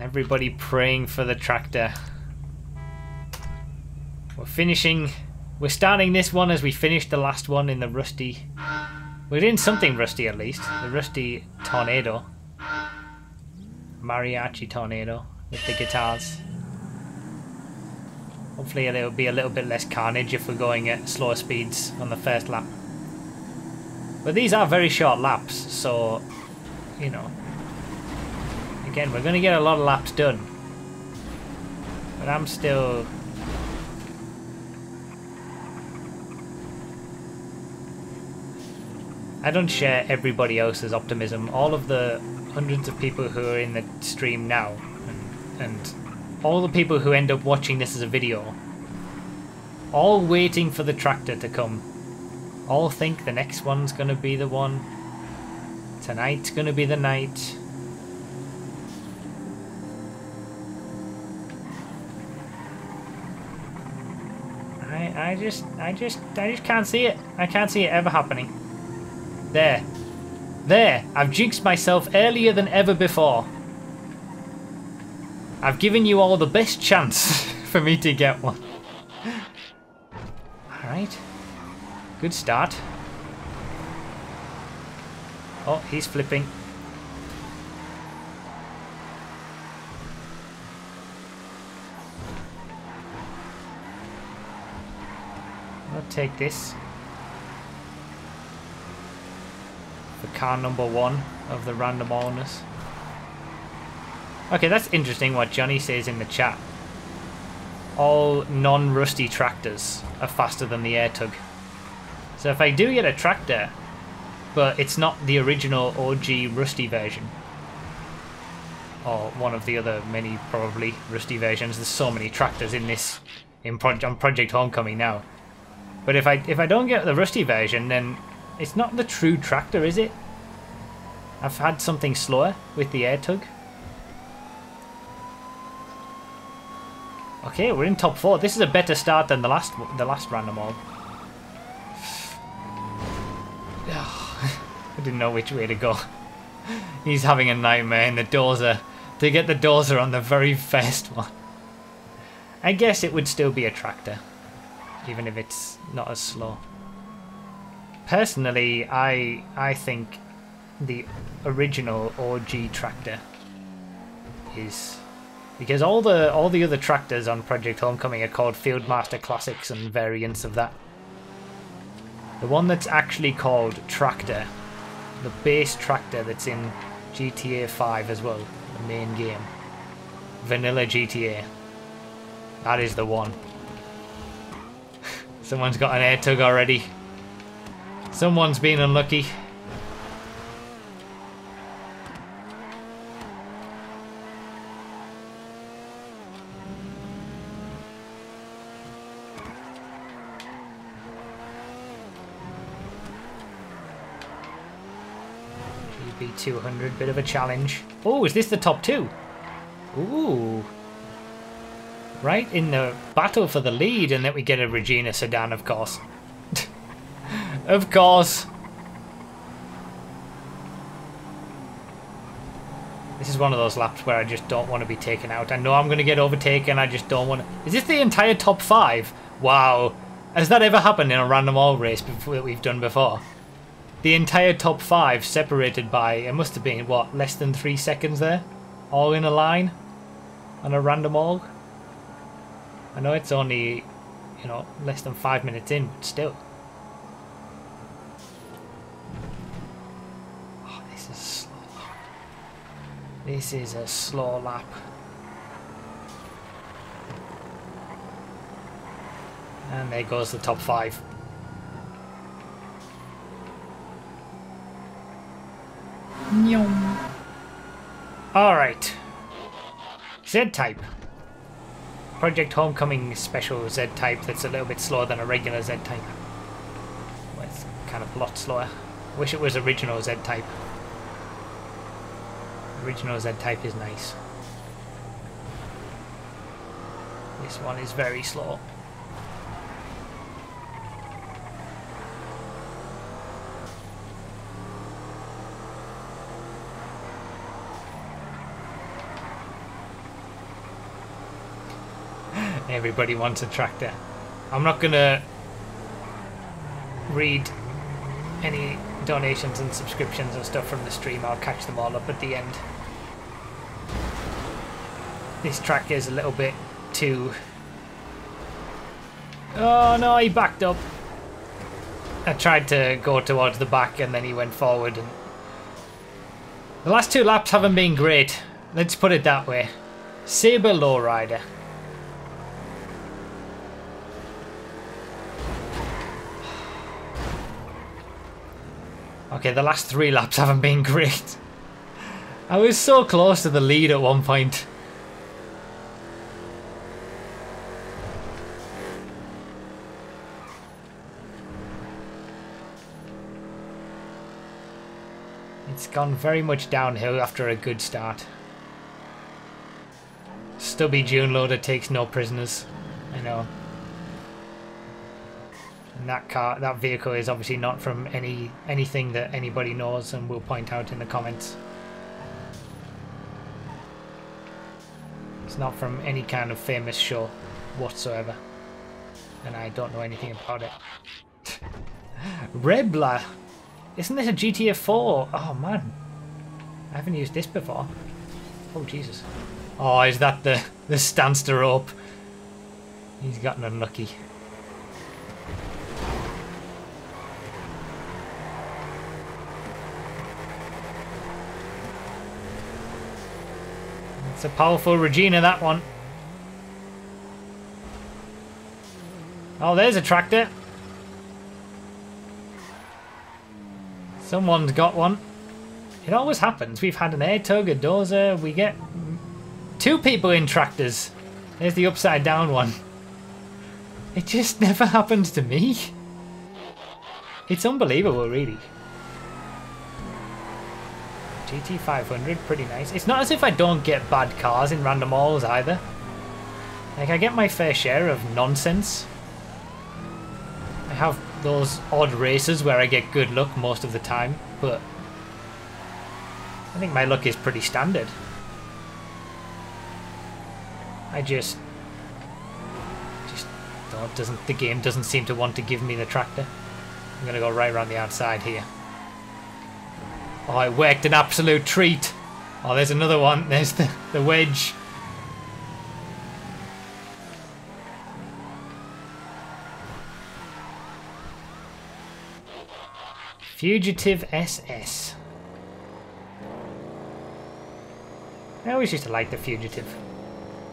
Everybody praying for the tractor. We're finishing... We're starting this one as we finished the last one in the Rusty... We're in something Rusty at least. The Rusty Tornado. Mariachi Tornado with the guitars. Hopefully it'll be a little bit less carnage if we're going at slower speeds on the first lap. But these are very short laps, so, you know. Again, we're going to get a lot of laps done. But I'm still... I don't share everybody else's optimism. All of the hundreds of people who are in the stream now, and, and all the people who end up watching this as a video, all waiting for the tractor to come. All think the next one's gonna be the one. Tonight's gonna be the night. I just I just I just can't see it. I can't see it ever happening. There. There! I've jinxed myself earlier than ever before. I've given you all the best chance for me to get one. Alright. Good start. Oh, he's flipping. I'll take this. For car number one of the random allness. Okay, that's interesting what Johnny says in the chat. All non-rusty tractors are faster than the air tug. So if I do get a tractor, but it's not the original OG rusty version, or one of the other many probably rusty versions, there's so many tractors in this in Pro on Project Homecoming now. But if I if I don't get the rusty version, then it's not the true tractor, is it? I've had something slower with the air tug. Okay, we're in top four. This is a better start than the last the last random all. I didn't know which way to go. He's having a nightmare in the dozer. To get the dozer on the very first one. I guess it would still be a tractor. Even if it's not as slow. Personally, I I think the original OG tractor is because all the all the other tractors on Project Homecoming are called Fieldmaster Classics and variants of that. The one that's actually called Tractor, the base tractor that's in GTA 5 as well, the main game. Vanilla GTA. That is the one. Someone's got an air tug already. Someone's been unlucky. GB 200, bit of a challenge. Oh, is this the top two? Ooh. Right in the battle for the lead, and then we get a Regina sedan, of course. of course. This is one of those laps where I just don't want to be taken out. I know I'm going to get overtaken, I just don't want to... Is this the entire top five? Wow. Has that ever happened in a random all race before, that we've done before? The entire top five separated by, it must have been, what, less than three seconds there? All in a line? On a random all? I know it's only, you know, less than five minutes in, but still. Oh, this is slow. This is a slow lap. And there goes the top five. Alright. Z-Type. Project Homecoming special Z-Type that's a little bit slower than a regular Z-Type. Well, it's kind of a lot slower. Wish it was original Z-Type. Original Z-Type is nice. This one is very slow. Everybody wants a tractor. I'm not gonna read any donations and subscriptions and stuff from the stream. I'll catch them all up at the end. This track is a little bit too... Oh no, he backed up. I tried to go towards the back and then he went forward. And The last two laps haven't been great. Let's put it that way. Sabre Lowrider. Okay, the last three laps haven't been great. I was so close to the lead at one point. It's gone very much downhill after a good start. Stubby June loader takes no prisoners. I know. And that car, that vehicle is obviously not from any anything that anybody knows and will point out in the comments. It's not from any kind of famous show whatsoever. And I don't know anything about it. Rebla! Isn't this a GTA 4? Oh man. I haven't used this before. Oh Jesus. Oh, is that the, the Stanster rope? He's gotten unlucky. It's a powerful Regina, that one. Oh, there's a tractor. Someone's got one. It always happens. We've had an air tug, a dozer. We get two people in tractors. There's the upside down one. It just never happens to me. It's unbelievable, really. GT500, pretty nice. It's not as if I don't get bad cars in random halls either. Like, I get my fair share of nonsense. I have those odd races where I get good luck most of the time, but I think my luck is pretty standard. I just, just don't, doesn't the game doesn't seem to want to give me the tractor. I'm gonna go right around the outside here. Oh, it worked an absolute treat. Oh, there's another one. There's the, the wedge. Fugitive SS. I always used to like the Fugitive.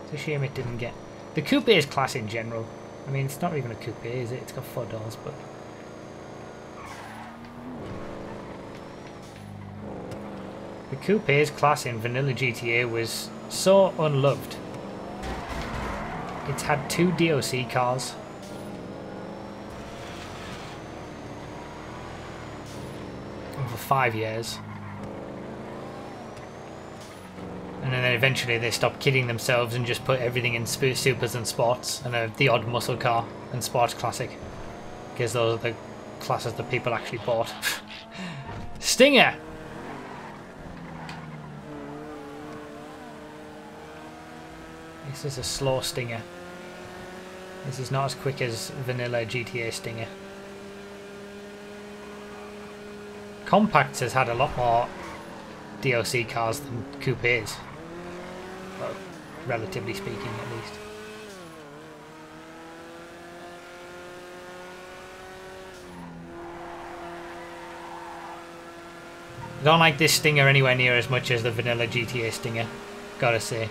It's a shame it didn't get... The Coupe is class in general. I mean, it's not even a Coupe, is it? It's got four doors, but... The Coupe's class in vanilla GTA was so unloved. It's had two DLC cars. Over five years. And then eventually they stopped kidding themselves and just put everything in supers and sports and uh, the odd muscle car and sports classic. Because those are the classes that people actually bought. Stinger! This is a slow Stinger. This is not as quick as vanilla GTA Stinger. Compacts has had a lot more DLC cars than Coupes. Well, relatively speaking at least. I don't like this Stinger anywhere near as much as the vanilla GTA Stinger, gotta say.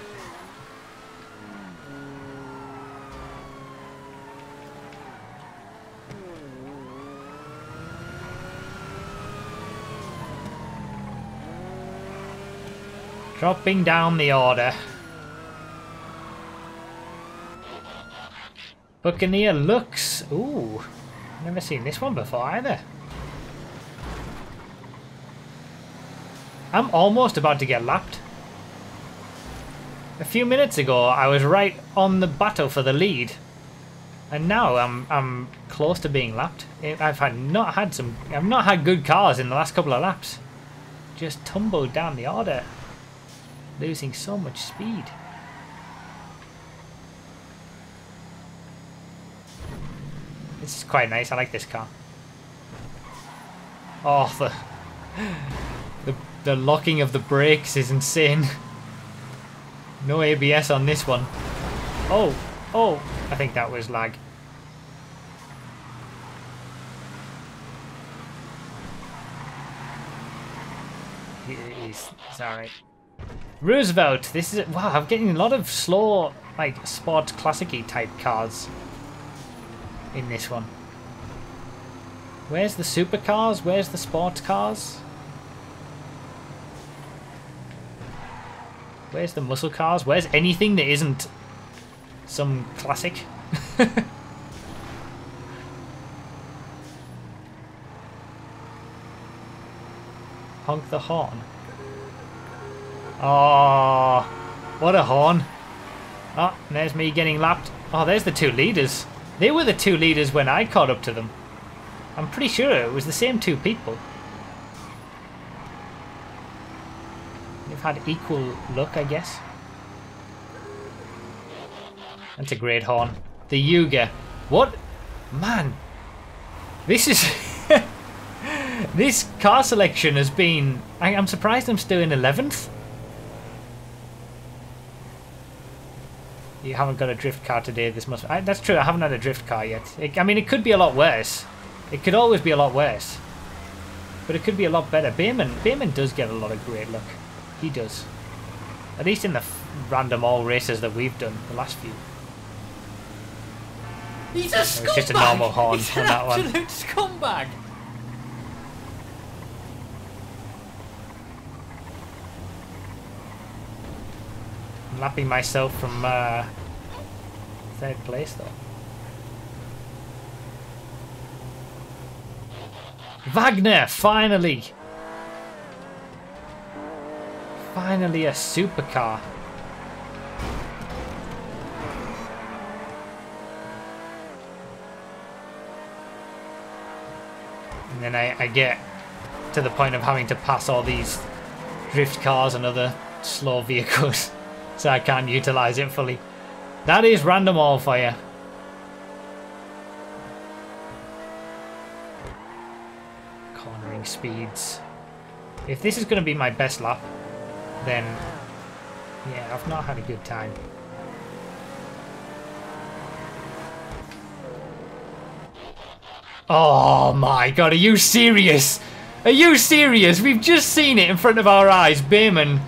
Dropping down the order. Buccaneer looks. Ooh, never seen this one before either. I'm almost about to get lapped. A few minutes ago, I was right on the battle for the lead, and now I'm I'm close to being lapped. I've had not had some. I've not had good cars in the last couple of laps. Just tumbled down the order losing so much speed. This is quite nice. I like this car. Oh, the the the locking of the brakes is insane. No ABS on this one. Oh, oh, I think that was lag. He's, he's alright. Roosevelt, this is wow. I'm getting a lot of slow, like sport classicy type cars in this one. Where's the supercars? Where's the sport cars? Where's the muscle cars? Where's anything that isn't some classic? Honk the horn. Oh, what a horn. Oh, there's me getting lapped. Oh, there's the two leaders. They were the two leaders when I caught up to them. I'm pretty sure it was the same two people. They've had equal luck, I guess. That's a great horn. The Yuga. What? Man. This is... this car selection has been... I, am surprised I'm still in 11th. You haven't got a drift car today. This must... I, that's true. I haven't had a drift car yet. It, I mean, it could be a lot worse. It could always be a lot worse. But it could be a lot better. Bayman, Bayman does get a lot of great luck. He does. At least in the random all races that we've done, the last few. He's a scumbag! It's just a normal horn He's on that one. absolute scumbag! Lapping myself from uh, third place though. Vagner, finally! Finally a supercar. And then I, I get to the point of having to pass all these drift cars and other slow vehicles so I can't utilize it fully. That is random all fire. Cornering speeds. If this is going to be my best lap, then yeah, I've not had a good time. Oh my god, are you serious? Are you serious? We've just seen it in front of our eyes. Bayman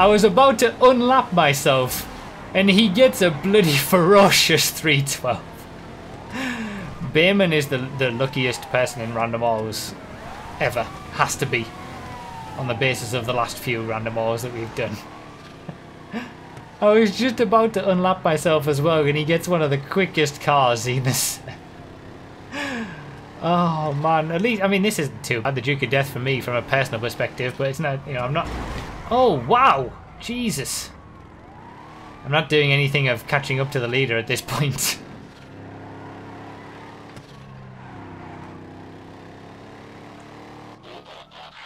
I was about to unlap myself, and he gets a bloody ferocious 312. Bayman is the, the luckiest person in random alls ever. Has to be. On the basis of the last few random alls that we've done. I was just about to unlap myself as well, and he gets one of the quickest cars in this. Oh man, at least I mean this isn't too bad. The Duke O'Death for me from a personal perspective, but it's not. You know, I'm not Oh, wow! Jesus. I'm not doing anything of catching up to the leader at this point.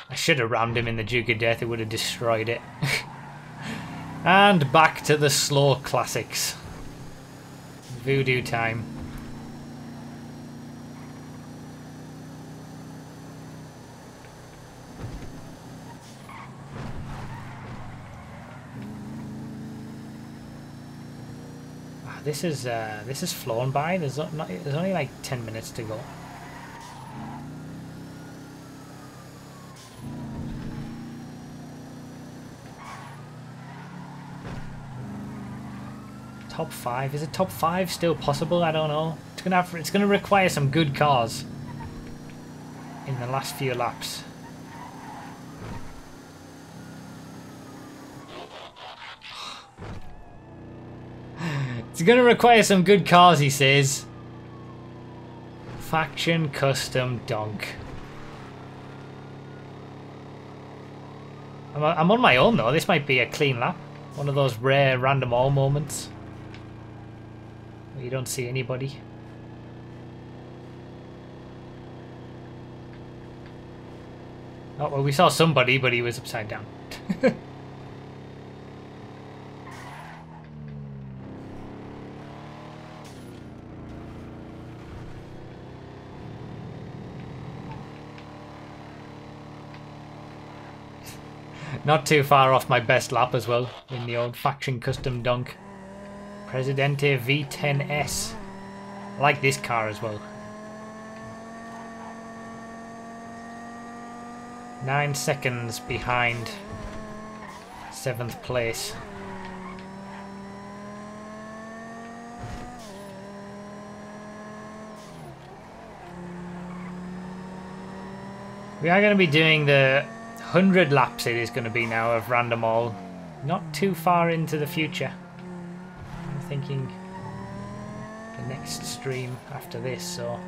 I should have rammed him in the Duke O'Death, it would have destroyed it. and back to the slow classics. Voodoo time. This is uh, this is flown by. There's not, there's only like ten minutes to go. Top five? Is it top five still possible? I don't know. It's gonna have, it's gonna require some good cars in the last few laps. It's gonna require some good cars, he says. Faction Custom Donk. I'm, I'm on my own though, this might be a clean lap. One of those rare random all moments. Where you don't see anybody. Oh, well we saw somebody, but he was upside down. Not too far off my best lap as well in the old faction custom Donk. Presidente V10S. I like this car as well. Nine seconds behind seventh place. We are going to be doing the 100 laps it is going to be now of Random All. Not too far into the future. I'm thinking the next stream after this, so...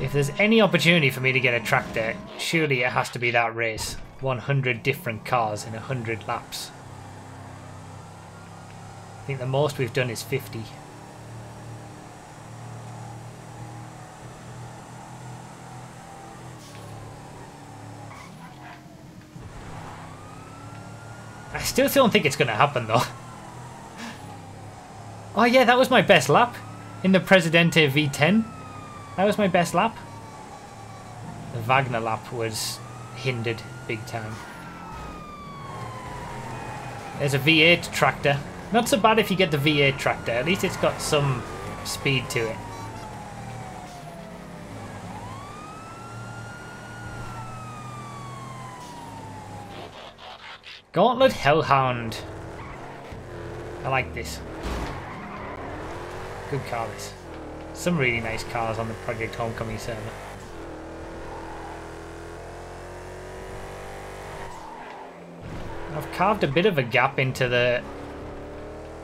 If there's any opportunity for me to get a tractor, surely it has to be that race. 100 different cars in 100 laps. I think the most we've done is 50. Still don't think it's going to happen though. Oh yeah, that was my best lap in the Presidente V10. That was my best lap. The Vagner lap was hindered big time. There's a V8 tractor. Not so bad if you get the V8 tractor. At least it's got some speed to it. Gauntlet Hellhound. I like this. Good car this. Some really nice cars on the Project Homecoming server. I've carved a bit of a gap into the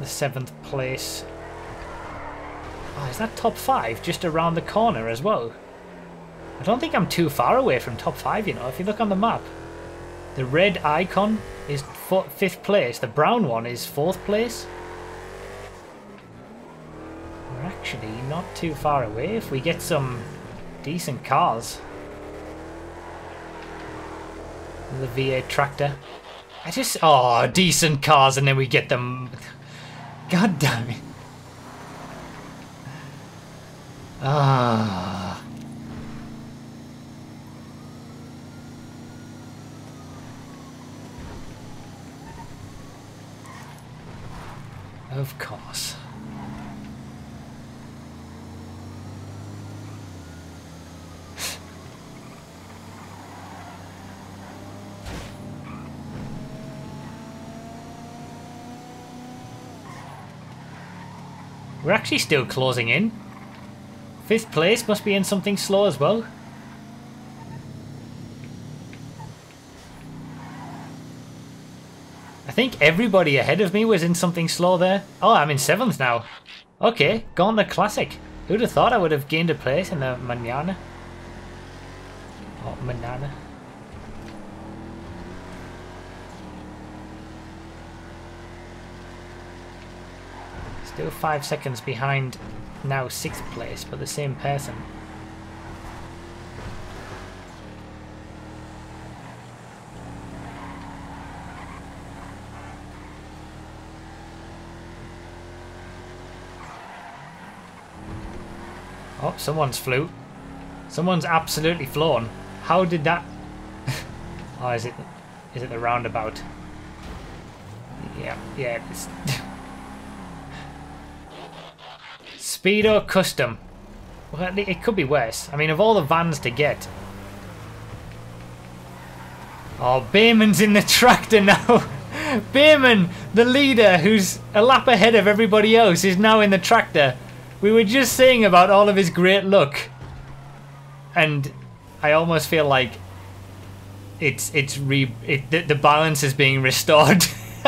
the seventh place. Oh, is that top five just around the corner as well? I don't think I'm too far away from top five, you know, if you look on the map. The red icon is fifth place, the brown one is fourth place. We're actually not too far away if we get some decent cars. The V8 tractor. I just... Oh, decent cars and then we get them... God damn it. Ah. Of course. We're actually still closing in. Fifth place must be in something slow as well. I think everybody ahead of me was in something slow there. Oh, I'm in seventh now. Okay, gone the Classic. Who'd have thought I would have gained a place in the Manana? Oh, Manana. Still five seconds behind now sixth place, but the same person. Someone's flew. Someone's absolutely flown. How did that... oh, is it... Is it the roundabout? Yeah, yeah, it's... Speedo Custom. Well, it could be worse. I mean, of all the vans to get. Oh, Bayman's in the tractor now. Bayman, the leader, who's a lap ahead of everybody else, is now in the tractor. We were just saying about all of his great luck. And I almost feel like it's it's re it, the, the balance is being restored.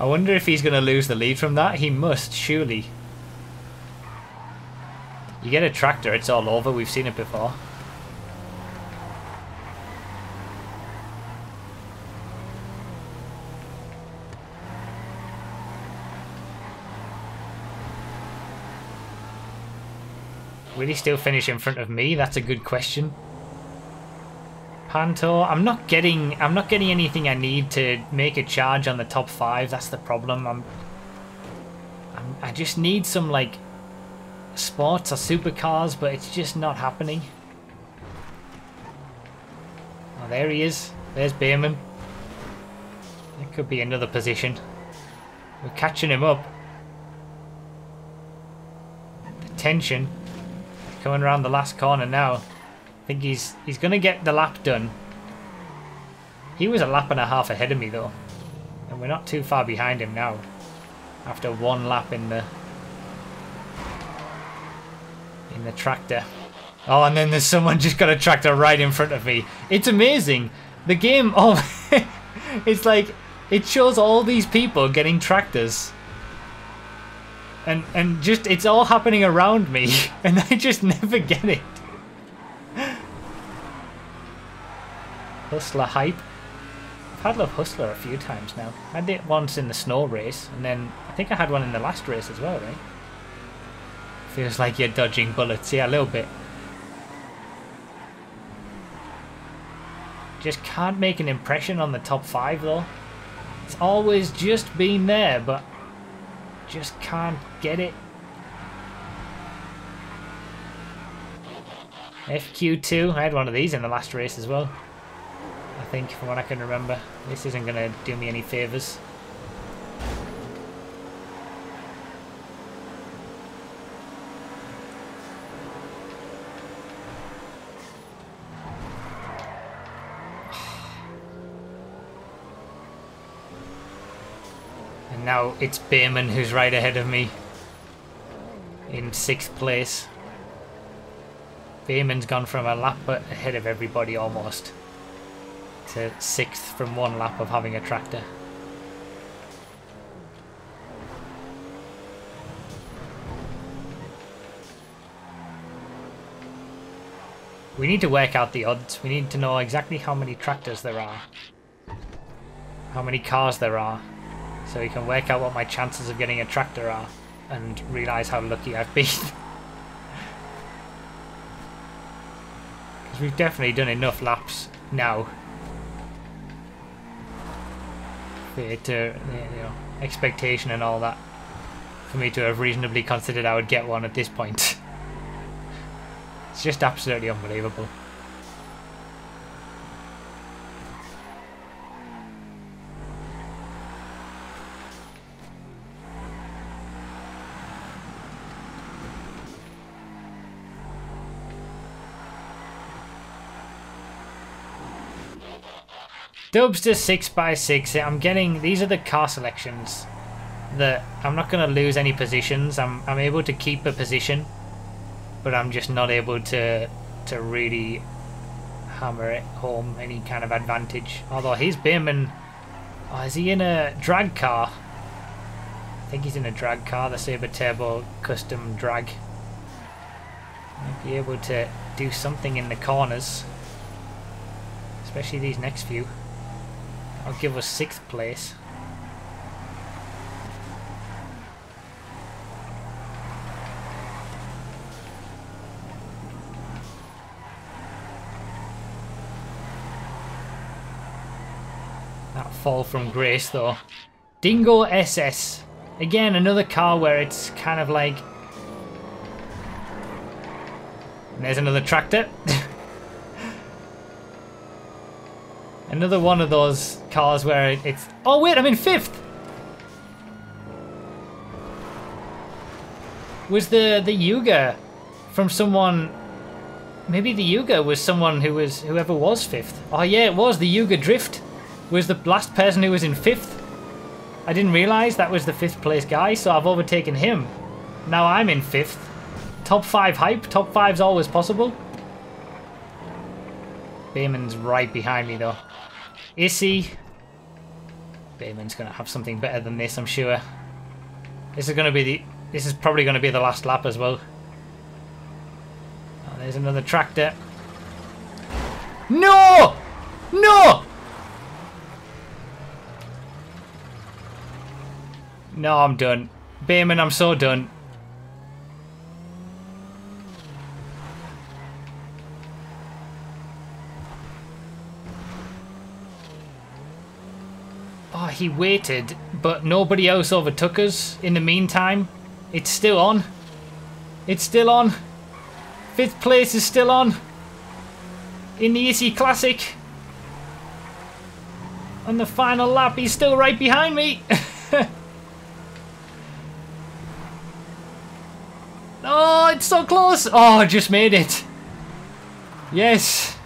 I wonder if he's going to lose the lead from that. He must, surely. You get a tractor, it's all over. We've seen it before. Will he still finish in front of me? That's a good question. Panto. I'm not getting I'm not getting anything I need to make a charge on the top five. That's the problem. I'm, I'm I just need some like sports or supercars, but it's just not happening. Oh, there he is. There's Bayman. It could be another position. We're catching him up. The tension. Coming around the last corner now. I think he's he's gonna get the lap done. He was a lap and a half ahead of me though. And we're not too far behind him now. After one lap in the in the tractor. Oh, and then there's someone just got a tractor right in front of me. It's amazing. The game, oh, it's like, it shows all these people getting tractors. And, and just, it's all happening around me. And I just never get it. Hustler hype. I've had Love Hustler a few times now. I did it once in the snow race, and then I think I had one in the last race as well, right? Feels like you're dodging bullets. Yeah, a little bit. Just can't make an impression on the top five though. It's always just been there, but just can't get it. FQ2, I had one of these in the last race as well. I think, from what I can remember. This isn't going to do me any favours. Now it's Bayman who's right ahead of me in sixth place. Bayman's gone from a lap ahead of everybody almost to sixth from one lap of having a tractor. We need to work out the odds. We need to know exactly how many tractors there are. How many cars there are. So we can work out what my chances of getting a tractor are. And realise how lucky I've been. Because we've definitely done enough laps now. For to, you know, expectation and all that. For me to have reasonably considered I would get one at this point. It's just absolutely unbelievable. Dubsta 6x6. I'm getting... These are the car selections that I'm not going to lose any positions. I'm, I'm able to keep a position but I'm just not able to to really hammer it home any kind of advantage. Although he's Bayman, oh, is he in a drag car? I think he's in a drag car, the Sabre Turbo Custom Drag. Might be able to do something in the corners, especially these next few. I'll give us sixth place. That fall from grace though. Dingo SS. Again, another car where it's kind of like... There's another tractor. another one of those cars where it's... Oh wait, I'm in fifth! Was the, the Yuga from someone... Maybe the Yuga was someone who was... Whoever was fifth. Oh yeah, it was the Yuga Drift was the last person who was in fifth. I didn't realise that was the fifth place guy, so I've overtaken him. Now I'm in fifth. Top five hype. Top five's always possible. Bayman's right behind me though. Is he? Bayman's gonna have something better than this, I'm sure. This is gonna be the. This is probably gonna be the last lap as well. Oh, there's another tractor. No! No! No, I'm done. Bayman, I'm so done. Oh, he waited, but nobody else overtook us in the meantime. It's still on. It's still on. Fifth place is still on. In the Issi Classic. On the final lap, he's still right behind me. oh, it's so close. Oh, I just made it. Yes.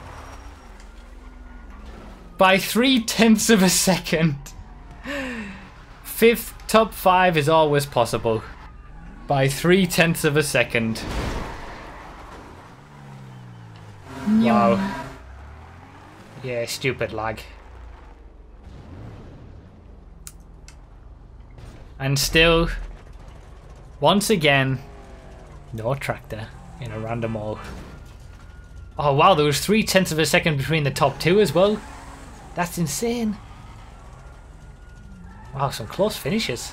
By three tenths of a second. Fifth top five is always possible. By three tenths of a second. Wow. Yeah, stupid lag. And still, once again, no tractor in a random hole. Oh wow, there was three tenths of a second between the top two as well. That's insane. Wow, some close finishes.